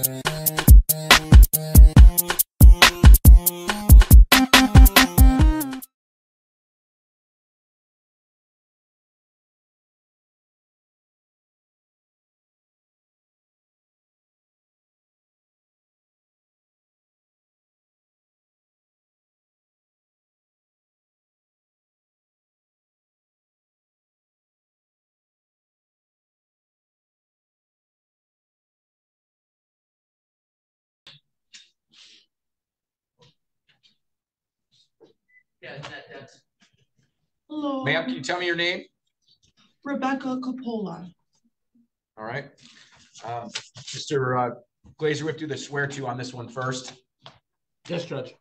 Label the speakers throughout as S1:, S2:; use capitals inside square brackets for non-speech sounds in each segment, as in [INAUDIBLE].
S1: Yeah, that, that's.
S2: Hello.
S3: Ma'am, can you tell me your name?
S2: Rebecca Capola.
S3: All right. Um, Mr. uh, Glazer, we have to do the swear to on this one first.
S1: Yes, Judge.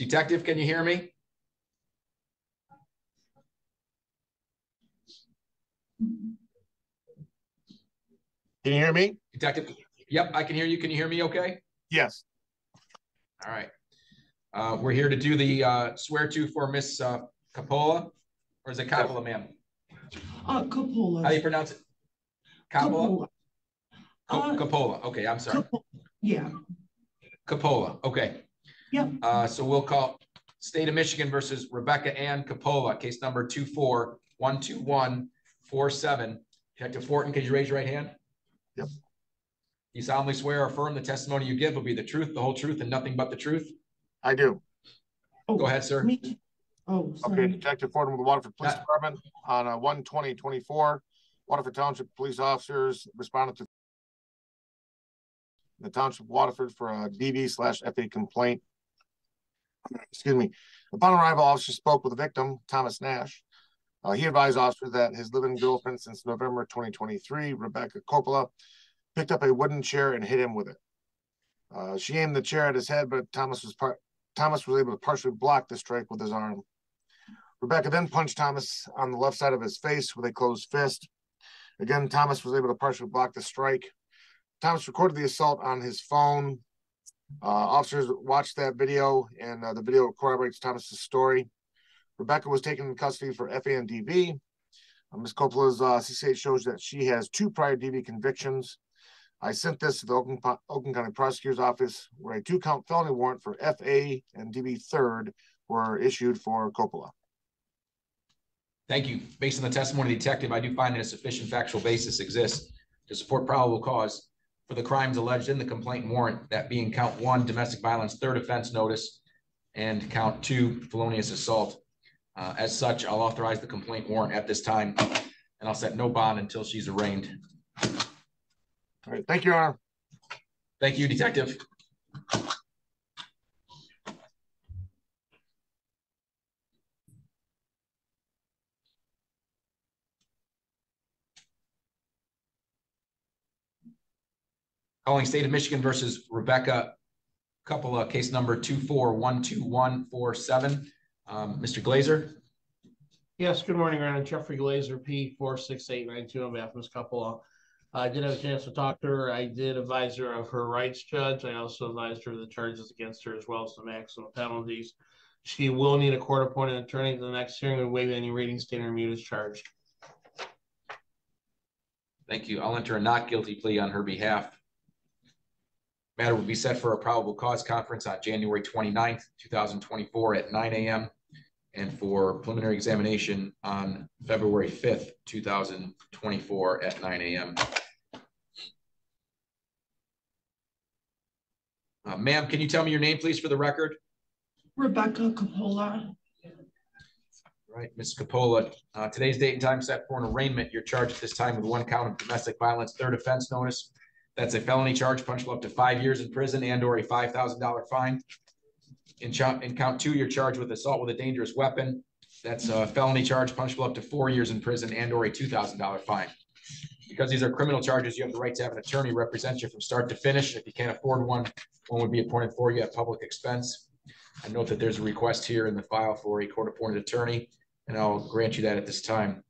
S3: Detective, can you hear me?
S4: Can you hear me?
S3: Detective, yep, I can hear you. Can you hear me okay?
S4: Yes.
S3: All right. Uh, we're here to do the uh, swear to for Miss uh, Capola, or is it Capola, ma'am?
S2: Uh, Capola.
S3: How do you pronounce it? Capola? Co-
S2: Uh,
S3: Capola. Okay, I'm sorry.
S2: Capo- Yeah,
S3: Capola. Okay.
S2: Yep.
S3: Uh, so we'll call State of Michigan versus Rebecca Ann Capola, case number two four one two one four seven. Detective Fortin, could you raise your right hand?
S4: Yep.
S3: You solemnly swear or affirm the testimony you give will be the truth, the whole truth, and nothing but the truth?
S4: I do.
S2: oh,
S3: Go ahead, sir.
S2: me, oh,
S4: Okay, Detective Fordham with the Waterford Police
S3: Uh,
S4: Department on uh one twenty twenty-four. Waterford Township Police Officers responded to the Township of Waterford for a DV slash FA complaint. Excuse me. Upon arrival, officers spoke with the victim, Thomas Nash. Uh, he advised officers that his living girlfriend since November twenty twenty-three, Rebecca Coppola, picked up a wooden chair and hit him with it. Uh, she aimed the chair at his head, but Thomas was part Thomas was able to partially block the strike with his arm. Rebecca then punched Thomas on the left side of his face with a closed fist. Again, Thomas was able to partially block the strike. Thomas recorded the assault on his phone. Uh, officers watched that video, and uh, the video corroborates Thomas's story. Rebecca was taken in custody for FA and DV. Uh, Ms. Coppola's uh, CCA shows that she has two prior DV convictions. I sent this to the Oakland, Oakland County Prosecutor's Office, where a two-count felony warrant for FA and DV third were issued for Coppola.
S3: Thank you. Based on the testimony of the detective, I do find that a sufficient factual basis exists to support probable cause for the crimes alleged in the complaint warrant, that being count one, domestic violence, third offense notice, and count two, felonious assault. Uh, as such, I'll authorize the complaint warrant at this time, and I'll set no bond until she's arraigned.
S4: All right, thank you, Your Honor.
S3: Thank you, detective. Calling State of Michigan versus Rebecca Coppola, case number two four one two one four seven. Um, Mr. Glazer,
S1: Yes, good morning, Your Honor. Jeffrey Glazer, P four six eight nine two on behalf of Ms. Coppola. I did have a chance to talk to her. I did advise her of her rights, Judge. I also advised her of the charges against her as well as the maximum penalties. She will need a court-appointed attorney at the next hearing and waive any reading stand mute as charged.
S3: thank you. I'll enter a not guilty plea on her behalf. Matter will be set for a probable cause conference on January 29th, 2024 at nine AM. And for preliminary examination on February fifth, two thousand twenty-four at nine AM. Uh, ma'am, can you tell me your name, please, for the record?
S2: Rebecca Capola.
S3: Right, Ms. Capola, uh, today's date and time set for an arraignment. You're charged at this time with one count of domestic violence, third offense notice. That's a felony charge punishable up to five years in prison and or a five thousand dollar fine. In in count two, you're charged with assault with a dangerous weapon. That's a felony charge punishable up to four years in prison and or a two thousand dollar fine. Because these are criminal charges, you have the right to have an attorney represent you from start to finish. If you can't afford one, one would be appointed for you at public expense. I note that there's a request here in the file for a court-appointed attorney, and I'll grant you that at this time.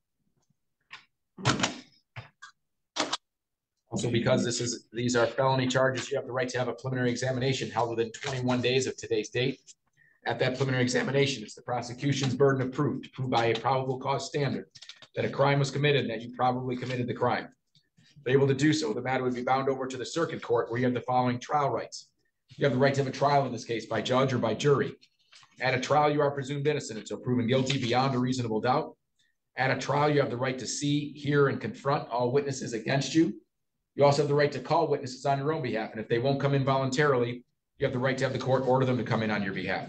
S3: Also, because this is, these are felony charges, you have the right to have a preliminary examination held within twenty-one days of today's date. At that preliminary examination, it's the prosecution's burden of proof to prove by a probable cause standard that a crime was committed and that you probably committed the crime. If they're able to do so, the matter would be bound over to the circuit court where you have the following trial rights. You have the right to have a trial in this case by judge or by jury. At a trial, you are presumed innocent until proven guilty beyond a reasonable doubt. At a trial, you have the right to see, hear, and confront all witnesses against you. You also have the right to call witnesses on your own behalf, and if they won't come in voluntarily, you have the right to have the court order them to come in on your behalf.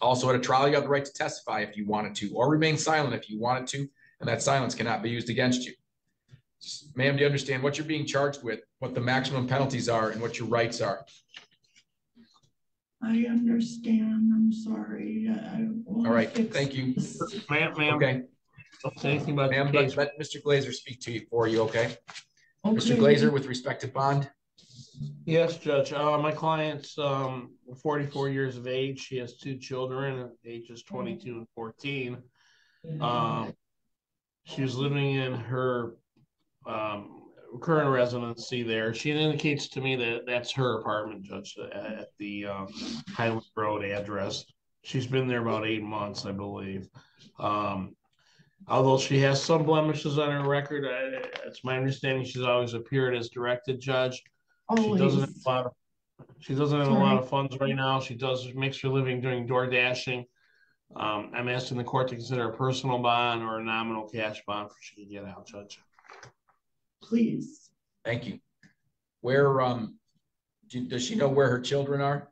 S3: Also, at a trial, you have the right to testify if you wanted to, or remain silent if you wanted to, and that silence cannot be used against you. Ma'am, do you understand what you're being charged with, what the maximum penalties are, and what your rights are?
S2: I understand. I'm sorry. I.
S3: All right, thank you.
S1: Ma'am, ma'am,
S3: Okay,
S1: don't say anything about the
S3: ma'am,
S1: case.
S3: let, let Mr. Glazer speak to you for you, okay? Mr. Glazer, with respect to bond,
S1: Yes, Judge. Uh, my client's, um, forty-four years of age. She has two children, ages twenty-two and fourteen. Um, she was living in her, um, current residency there. She indicates to me that that's her apartment, Judge, at the, um, Highland Road address. She's been there about eight months, I believe. Um, although she has some blemishes on her record, uh, it's my understanding she's always appeared as directed judge. She doesn't have a lot of, she doesn't have a lot of funds right now. She does, makes her living doing door dashing. Um, I'm asking the court to consider a personal bond or a nominal cash bond for she to get out, Judge.
S2: Please.
S3: thank you. Where, um, do- does she know where her children are?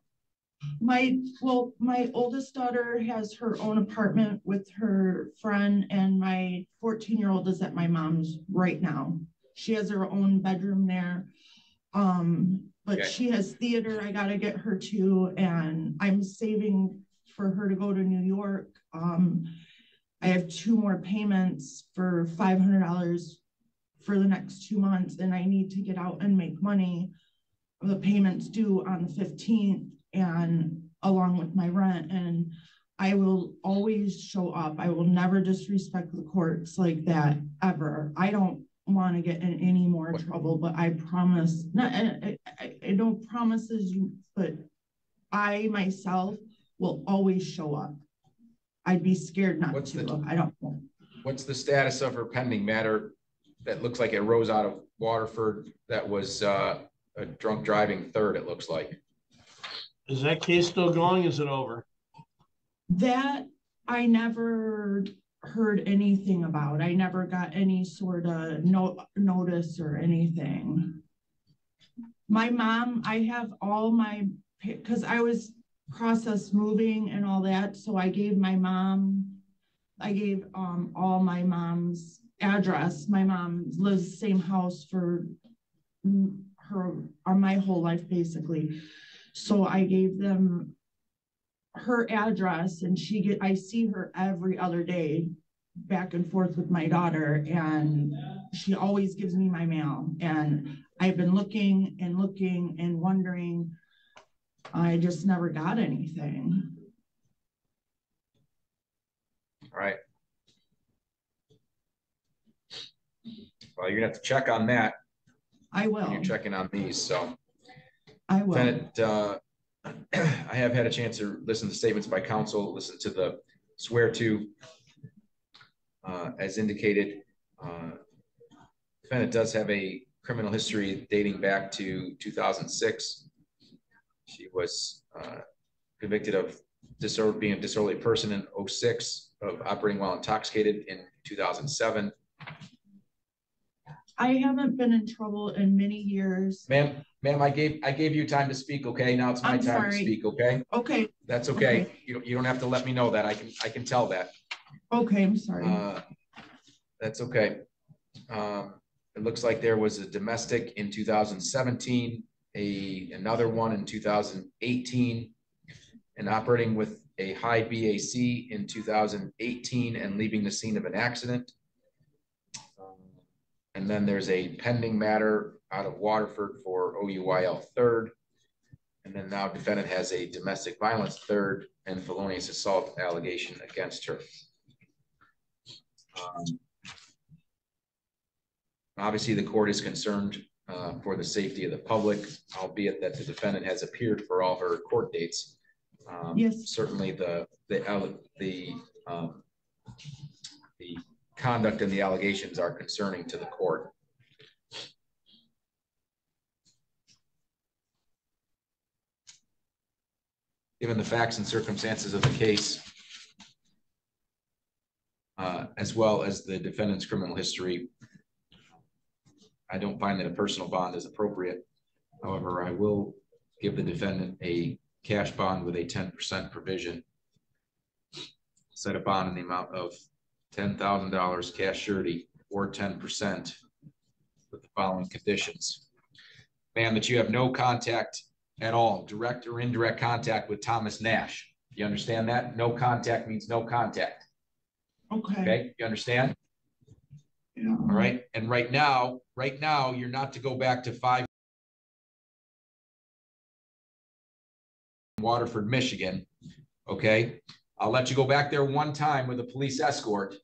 S2: My, well, my oldest daughter has her own apartment with her friend and my fourteen-year-old is at my mom's right now. She has her own bedroom there. Um, but
S3: Okay.
S2: she has theater I gotta get her to and I'm saving for her to go to New York. Um, I have two more payments for five hundred dollars for the next two months and I need to get out and make money. The payments due on the fifteenth and along with my rent and I will always show up. I will never disrespect the courts like that ever. I don't want to get in any more trouble, but I promise, not, I, I, I don't promises you, but I myself will always show up. I'd be scared not
S3: What's
S2: to.
S3: the-
S2: I don't.
S3: What's the status of her pending matter that looks like it rose out of Waterford that was, uh, a drunk driving third, it looks like?
S1: Is that case still going? Is it over?
S2: That I never heard anything about. I never got any sort of no notice or anything. My mom, I have all my, because I was process moving and all that, so I gave my mom, I gave um all my mom's address. My mom lives the same house for her, or my whole life basically. So I gave them her address and she get, I see her every other day back and forth with my daughter and she always gives me my mail and I've been looking and looking and wondering. I just never got anything.
S3: All right. Well, you're gonna have to check on that
S2: I will,
S3: you're checking on these, so.
S2: I will.
S3: Lieutenant, uh, [CLEARS THROAT] I have had a chance to listen to statements by counsel, listen to the swear to. Uh, as indicated, uh, defendant does have a criminal history dating back to two thousand six. She was, uh, convicted of disorder, being a disorderly person in 06, of operating while intoxicated in two thousand seven.
S2: I haven't been in trouble in many years.
S3: Ma'am, ma'am, I gave, I gave you time to speak, okay? Now it's my
S2: I'm
S3: time to speak, okay?
S2: Okay,
S3: That's okay.
S2: Okay.
S3: You don't, you don't have to let me know that. I can, I can tell that.
S2: okay, I'm sorry.
S3: Uh, That's okay. Um, it looks like there was a domestic in two thousand seventeen, a, another one in two thousand eighteen. And operating with a high BAC in two thousand eighteen and leaving the scene of an accident. And then there's a pending matter out of Waterford for OUIL third. And then now defendant has a domestic violence third and felonious assault allegation against her. Um, Obviously, the court is concerned uh, for the safety of the public, albeit that the defendant has appeared for all her court dates. um,
S2: Yes.
S3: certainly the, the, the, um, the conduct and the allegations are concerning to the court. Given the facts and circumstances of the case, uh, as well as the defendant's criminal history, I don't find that a personal bond is appropriate. However, I will give the defendant a cash bond with a ten percent provision. Set a bond in the amount of ten thousand dollars cash surety or ten percent with the following conditions. Ma'am, that you have no contact at all, direct or indirect contact with Thomas Nash. You understand that? No contact means no contact,
S2: Okay.
S3: okay? You understand?
S2: Yeah.
S3: All right, and right now, right now, you're not to go back to five. Waterford, Michigan, okay? I'll let you go back there one time with a police escort.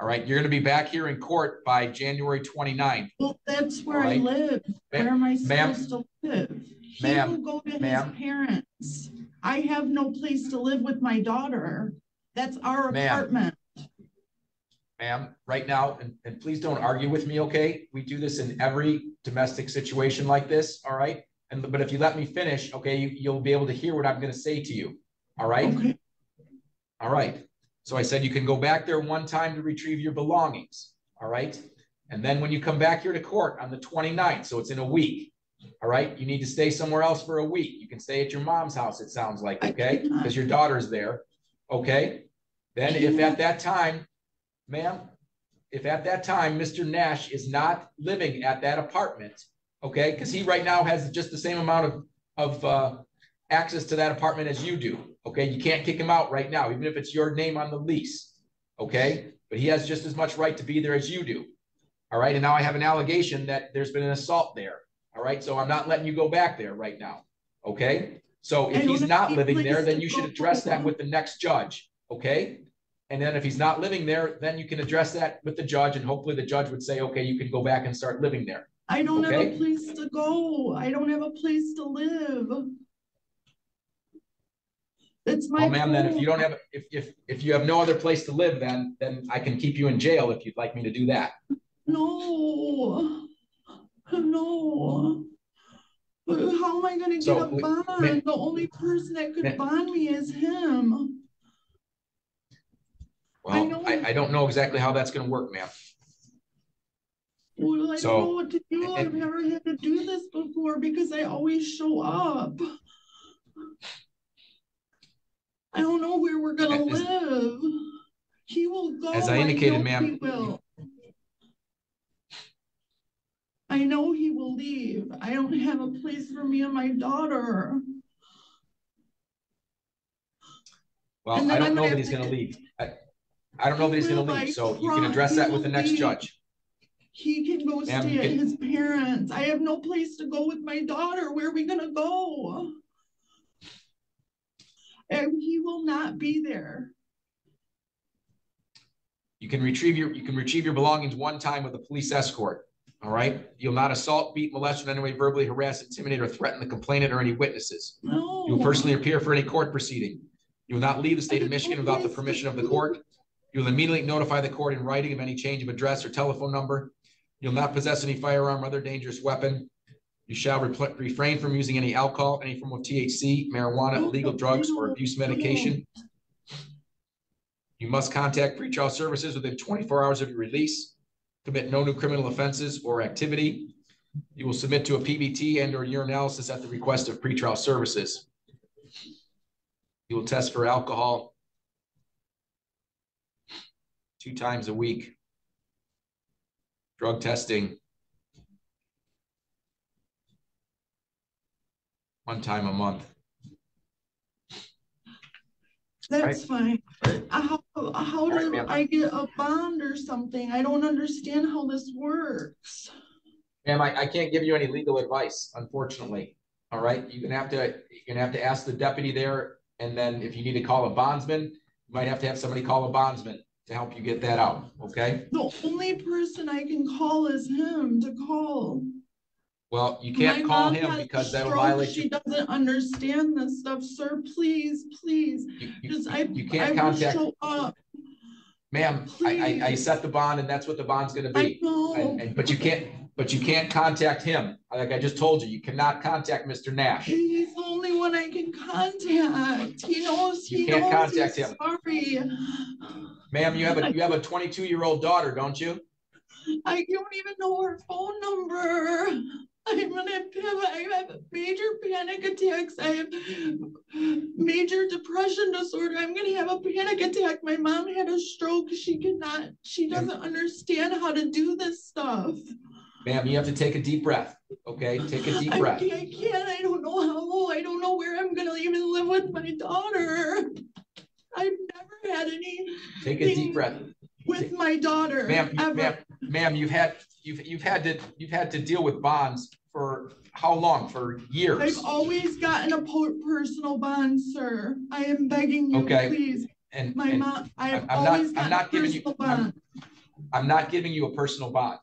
S3: All right, you're gonna be back here in court by January 29th.
S2: Well, that's where I live.
S3: Ma-
S2: Where am I supposed to live? He will go to his parents. I have no place to live with my daughter. That's our apartment.
S3: Ma'am, right now, and, and please don't argue with me, okay? We do this in every domestic situation like this, all right? And, but if you let me finish, okay, you, you'll be able to hear what I'm gonna say to you, all right?
S2: Okay,
S3: All right, so I said you can go back there one time to retrieve your belongings, all right? And then when you come back here to court on the 29th, so it's in a week, all right? You need to stay somewhere else for a week. You can stay at your mom's house, it sounds like, okay? Because your daughter's there, okay? Then if at that time, ma'am, if at that time, Mr. Nash is not living at that apartment, okay? Because he right now has just the same amount of, of, uh, access to that apartment as you do, okay? You can't kick him out right now, even if it's your name on the lease, okay? But he has just as much right to be there as you do. All right, and now I have an allegation that there's been an assault there, all right? So I'm not letting you go back there right now, okay? So if he's not living there, then you should address that with the next judge, okay? And then if he's not living there, then you can address that with the judge and hopefully the judge would say, okay, you can go back and start living there.
S2: I don't have a place to go. I don't have a place to live. It's my.
S3: Well, ma'am, then if you don't have, if, if, if you have no other place to live, then, then I can keep you in jail if you'd like me to do that.
S2: No, no. How am I gonna get
S3: So,
S2: a bond? The only person that could bond me is him. I
S3: Well,
S2: know.
S3: I, I don't know exactly how that's gonna work, ma'am.
S2: Well, I
S3: So,
S2: don't know what to do. I've never had to do this before because I always show up. I don't know where we're gonna
S3: As-
S2: live. He will go.
S3: As I indicated,
S2: know
S3: ma'am,
S2: He will. I know he will leave. I don't have a place for me and my daughter.
S3: Well, I don't know that he's gonna
S2: to-
S3: leave. I, I don't know that he's gonna
S2: Will I
S3: leave, so you can address that with the next
S2: leave.
S3: judge.
S2: He can go stay at his parents. I have no place to go with my daughter. Where are we gonna go? And he will not be there.
S3: You can retrieve your, you can retrieve your belongings one time with a police escort. All right? You'll not assault, beat, molest, in any way verbally harass, intimidate, or threaten the complainant or any witnesses.
S2: No.
S3: You will personally appear for any court proceeding. You will not leave the state of Michigan without the permission of the court. You will immediately notify the court in writing of any change of address or telephone number. You'll not possess any firearm or other dangerous weapon. You shall repl- refrain from using any alcohol, any form of THC, marijuana, illegal drugs, or abuse medication. You must contact pretrial services within twenty-four hours of your release. Commit no new criminal offenses or activity. You will submit to a PBT and or urinalysis at the request of pretrial services. You will test for alcohol two times a week. Drug testing one time a month.
S2: That's fine. Uh, How, how
S3: right,
S2: do. I get a bond or something? I don't understand how this works.
S3: Ma'am, I, I can't give you any legal advice, unfortunately. All right, you're gonna have to, you're gonna have to ask the deputy there, and then if you need to call a bondsman, you might have to have somebody call a bondsman to help you get that out, okay?
S2: The only person I can call is him to call.
S3: Well, you can't
S2: My
S3: call
S2: mom
S3: him
S2: has
S3: because that'll
S2: stroke.
S3: violate
S2: She doesn't understand this stuff, sir. Please, please.
S3: You- you-
S2: Just, I,
S3: you
S2: I
S3: can't
S2: will
S3: contact,
S2: show up.
S3: ma'am, I, I, I set the bond and that's what the bond's gonna be.
S2: I
S3: be.
S2: know.
S3: And, and, but you can't, but you can't contact him. Like I just told you, you cannot contact Mr. Nash.
S2: He's the only one I can contact. He knows,
S3: You
S2: he
S3: can't
S2: knows
S3: contact
S2: he's
S3: him.
S2: sorry.
S3: Ma'am, you have a, you have a twenty-two-year-old daughter, don't you?
S2: I don't even know her phone number. I'm gonna have, I have major panic attacks. I have major depression disorder. I'm gonna have a panic attack. My mom had a stroke. She cannot, she doesn't understand how to do this stuff.
S3: Ma'am, you have to take a deep breath, okay? Take a deep breath.
S2: can't, I can't, I don't know how, I don't know where I'm gonna even live with my daughter. I've never had any
S3: Take a deep breath.
S2: with my daughter,
S3: Ma'am, ma'am, ma'am, you've had, you've, you've had to, you've had to deal with bonds for how long? For years?
S2: I've always gotten a personal bond, sir. I am begging you,
S3: Okay.
S2: please.
S3: And,
S2: My
S3: and
S2: mom, I have
S3: I'm not- I'm not giving you- I'm- I'm not giving you a personal bond.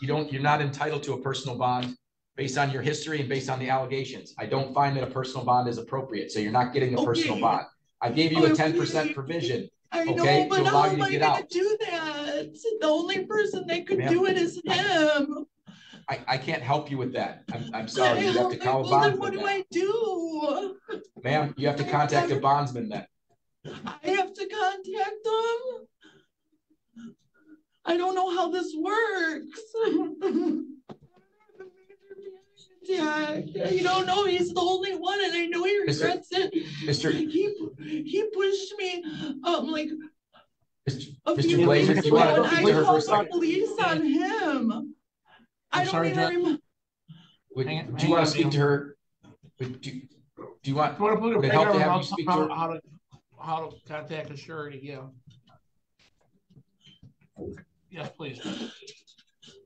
S3: You don't, you're not entitled to a personal bond based on your history and based on the allegations. I don't find that a personal bond is appropriate, so you're not getting a personal bond. I gave you a
S2: 10%
S3: provision.
S2: I
S3: okay,
S2: know,
S3: to
S2: but
S3: allow
S2: how
S3: you
S2: am
S3: to
S2: I
S3: get
S2: gonna do that? The only person that could do it is him.
S3: I, I can't help you with that. I'm, I'm sorry. You have to call a
S2: well, then
S3: bondsman
S2: What do. I do?
S3: Ma'am, you have to contact a bondsman then.
S2: I have to contact them? I don't know how this works. Yeah, [LAUGHS] you don't know, he's the only one and I know he
S3: Mr.
S2: regrets it.
S3: Mr.
S2: He, he pushed me, um, like
S3: Mr. Mr.
S2: weeks
S3: do you wanna speak
S2: I
S3: to her for a
S2: called the
S3: second?
S2: police on him. I
S1: I'm
S2: don't
S1: sorry,
S2: even remember.
S3: Would-
S1: Hang on-
S3: Do
S1: hang
S3: you want to speak to her? Would- Do you do you want,
S1: You wanna put a
S3: Would it help to have
S1: on
S3: you speak to her?
S1: how to, how to contact a surety, yeah. Yes, please.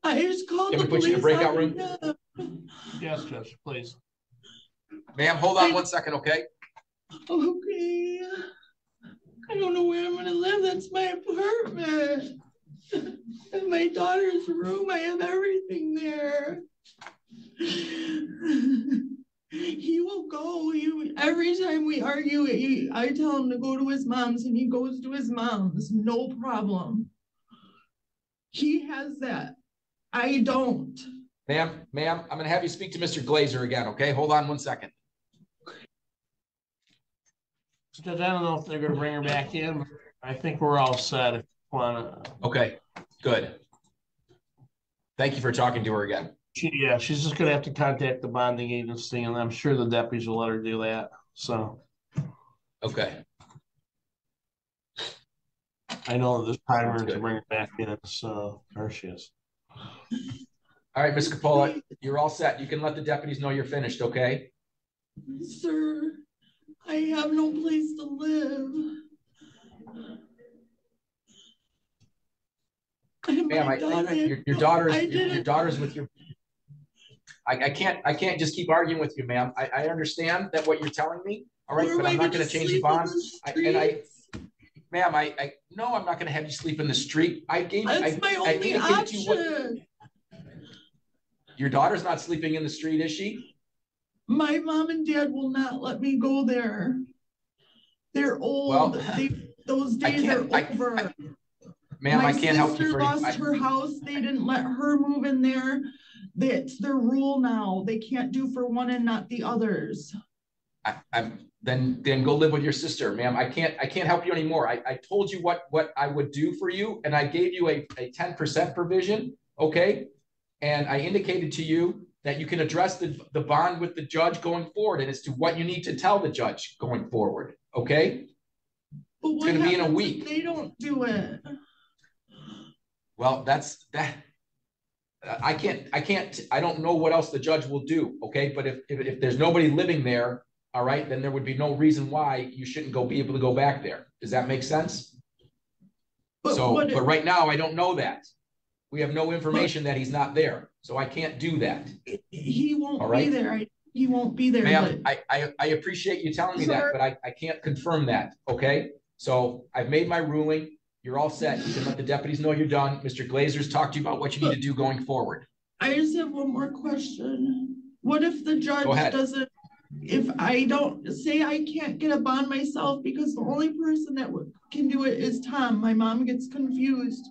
S2: I just called
S3: Can
S2: the
S3: we put you in a breakout room?
S1: Yes, Judge, please.
S3: ma'am, hold on one second, okay?
S2: Okay. I don't know where I'm gonna live. That's my apartment. In my daughter's room, I have everything there. He will go. He, every time we argue, he, I tell him to go to his mom's and he goes to his mom's, no problem. He has that. I don't.
S3: Ma'am, ma'am, I'm gonna have you speak to Mr. Glazer again, okay? Hold on one second.
S1: Judge, I don't know if they're gonna bring her back in, I think we're all set. If
S3: Okay, good. Thank you for talking to her again.
S1: she, yeah, she's just gonna have to contact the bonding agency and I'm sure the deputies will let her do that, so.
S3: Okay,
S1: I know this time
S3: Sounds
S1: to bring her back in, so there she is.
S3: all right, Ms. Capola, you're all set. You can let the deputies know you're finished, okay?
S2: Sir, I have no place to live. And [LAUGHS]
S3: Ma'am,
S2: my
S3: I,
S2: daughter-
S3: your, your daughter's,
S2: I
S3: your, your daughter's with your. I, I can't, I can't just keep arguing with you, ma'am. I, I understand that what you're telling me, all right,
S2: Where
S3: but I'm not gonna
S2: gonna
S3: change the bond.
S2: the
S3: I- and I- Ma'am, I, I, no, I'm not gonna have you sleep in the street. I gave, I,
S2: That's my
S3: I
S2: only
S3: indicated to you what, your daughter's not sleeping in the street, is she?
S2: My mom and dad will not let me go there. They're old.
S3: Well,
S2: They, those days are
S3: I-
S2: over.
S3: Ma'am, I can't help you
S2: sister
S3: for,
S2: Lost
S3: I-
S2: her house. They didn't let her move in there. That's their rule now. They can't do for one and not the others.
S3: I, I'm, then, then go live with your sister, ma'am. I can't, I can't help you anymore. I, I told you what, what I would do for you and I gave you a, a ten percent provision, okay? And I indicated to you that you can address the, the bond with the judge going forward and as to what you need to tell the judge going forward, okay?
S2: But what
S3: gonna be in a week.
S2: They don't do it.
S3: Well, that's, that. I can't, I can't, I don't know what else the judge will do, okay? But if, if, if there's nobody living there, all right, then there would be no reason why you shouldn't go be able to go back there. Does that make sense?
S2: But
S3: So, but right now, I don't know that. We have no information that he's not there, so I can't do that.
S2: he won't
S3: right.
S2: be there. I, he won't be there.
S3: Ma'am, I, I, I appreciate you telling me that, but I, I can't confirm that, okay? So I've made my ruling. You're all set. You can let the deputies know you're done. Mr. Glazer's talked to you about what you need to do going forward.
S2: I just have one more question. What if the judge doesn't, if I don't, say I can't get a bond myself because the only person that can do it is Tom, my mom gets confused.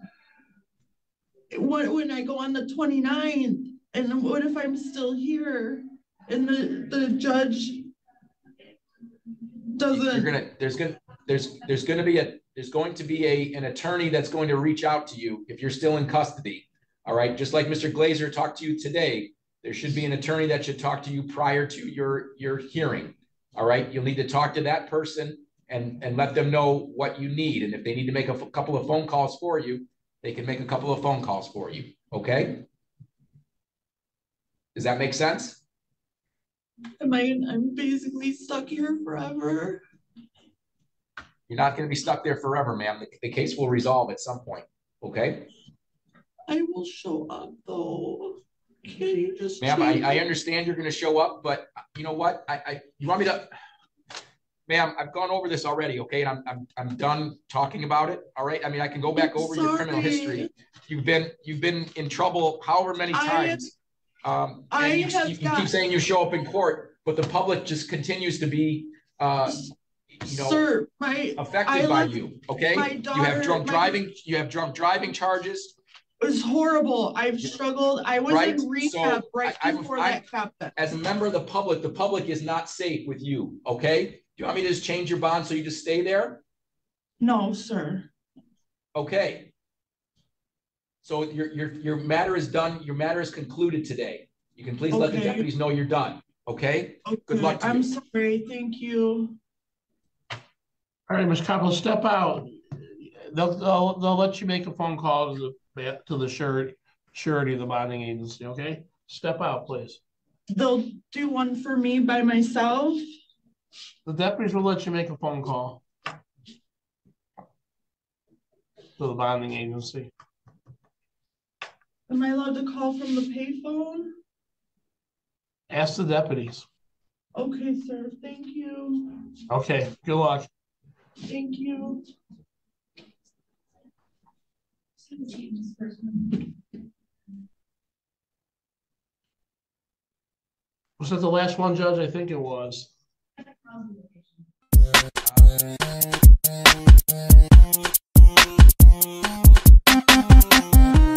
S2: What, when I go on the 29th, and what if I'm still here and the, the judge
S3: You're
S2: doesn't,
S3: gonna, there's gonna, there's, there's gonna be a, there's going to be a, an attorney that's going to reach out to you if you're still in custody. All right, just like Mr. Glazer talked to you today, there should be an attorney that should talk to you prior to your, your hearing. All right, you'll need to talk to that person and, and let them know what you need. And if they need to make a couple of phone calls for you, they can make a couple of phone calls for you, okay? Does that make sense?
S2: am I, I'm basically stuck here forever?
S3: You're not gonna be stuck there forever, ma'am. The, the case will resolve at some point, okay?
S2: I will show up though. Can you just?
S3: Ma'am, I, I understand you're gonna show up, but you know what? I, I, you want me to? Ma'am, I've gone over this already, okay? And I'm, I'm, I'm done talking about it, all right? I mean, I can go back
S2: I'm
S3: over your criminal history. You've been, you've been in trouble however many
S2: I have-
S3: times. Um,
S2: I
S3: you,
S2: have
S3: you- you keep saying you show up in court, but the public just continues to be, uh, you know,
S2: Sir, my,
S3: affected
S2: I
S3: by you, okay?
S2: my
S3: You have drunk
S2: my-
S3: driving, you have drunk driving charges.
S2: it was horrible. I've struggled. I was
S3: Right,
S2: in
S3: so
S2: rehab right
S3: I-
S2: before
S3: I'm-
S2: that happened.
S3: as a member of the public, the public is not safe with you, okay? Do you want me to just change your bond so you just stay there?
S2: No, sir.
S3: Okay. So your, your, your matter is done, your matter is concluded today. You can please let the deputies know you're done, okay? okay. Good luck to
S2: I'm
S3: you.
S2: sorry. Thank you.
S1: All right, Ms. Capel, step out. They'll, they'll, they'll let you make a phone call to the, to the surety, surety of the bonding agency, okay? Step out, please.
S2: They'll do one for me by myself.
S1: The deputies will let you make a phone call. To the bonding agency.
S2: Am I allowed to call from the payphone?
S1: Ask the deputies.
S2: Okay, sir. Thank you.
S1: Okay, good luck.
S2: Thank you.
S1: Was that the last one, Judge? I think it was.
S5: Thank you.